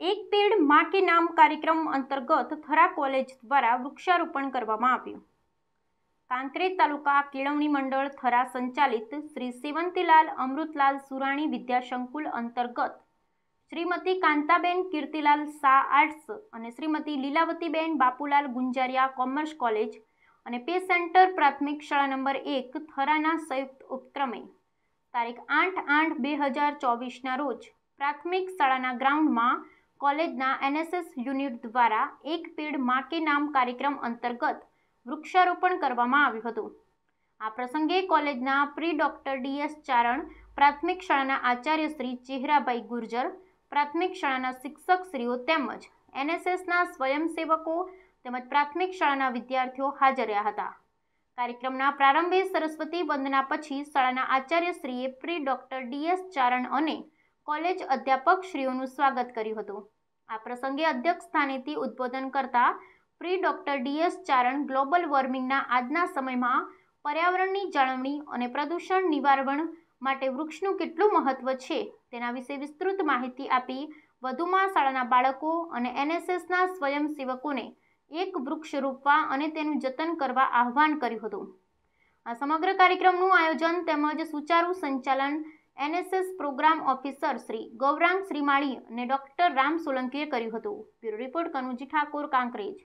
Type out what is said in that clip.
એક પેડમાં કે નામ કાર્યક્રમ અંતર્ગત થરા કોલેજ દ્વારા વૃક્ષારોપણ કરવામાં આવ્યું. કાંકરેજ તાલુકા કેળવણી મંડળ થરા સંચાલિત શ્રી સેવંતીલાલ અમૃતલાલ સુરાણી વિદ્યાસંકુલ અંતર્ગત શ્રીમતી કાંતાબેન કીર્તિલાલ શાહ આર્ટ્સ અને શ્રીમતી લીલાવતીબેન બાપુલાલ ગુંજારિયા કોમર્સ કોલેજ અને પે સેન્ટર પ્રાથમિક શાળા નંબર એક થરાના સંયુક્ત ઉપક્રમે તારીખ આઠ આઠ બે હજાર ચોવીસના રોજ પ્રાથમિક શાળાના ગ્રાઉન્ડમાં કોલેજના એનએસએસ યુનિટ દ્વારા એક પેડમાં કે નામ કાર્યક્રમ અંતર્ગત વૃક્ષારોપણ કરવામાં આવ્યું હતું. આ પ્રસંગે કોલેજના પ્રી ડોક્ટર ડીએસ ચારણ, પ્રાથમિક શાળાના આચાર્ય શ્રી ચેહરાભાઈ ગુર્જર, પ્રાથમિક શાળાના શિક્ષકશ્રીઓ તેમજ એનએસએસના સ્વયંસેવકો તેમજ પ્રાથમિક શાળાના વિદ્યાર્થીઓ હાજર રહ્યા હતા. કાર્યક્રમના પ્રારંભે સરસ્વતી વંદના પછી શાળાના આચાર્યશ્રીએ પ્રી ડોક્ટર ડીએસ ચારણ અને કોલેજ અધ્યાપક શ્રીઓનું સ્વાગત કર્યું હતું. આ પ્રસંગે અધ્યક્ષ સ્થાનેથી ઉદ્બોધન કરતા પ્રી ડોક્ટર ડીએસ ચારણ ગ્લોબલ વોર્મિંગના આજના સમયમાં પર્યાવરણની જાળવણી અને પ્રદૂષણ નિવારણ માટે વૃક્ષનું કેટલું મહત્વ છે તેના વિશે વિસ્તૃત માહિતી આપી વધુમાં શાળાના બાળકો અને એનએસએસના સ્વયંસેવકોને એક વૃક્ષ રોપવા અને તેનું જતન કરવા આહ્વાન કર્યું હતું. આ સમગ્ર કાર્યક્રમનું આયોજન તેમજ સુચારુ સંચાલન NSS programme officer Shri Gaurang Shrimali અને ડોક્ટર રામ સોલંકીએ કર્યું હતું. Bureau report Kanuji Thakor, Kankrej.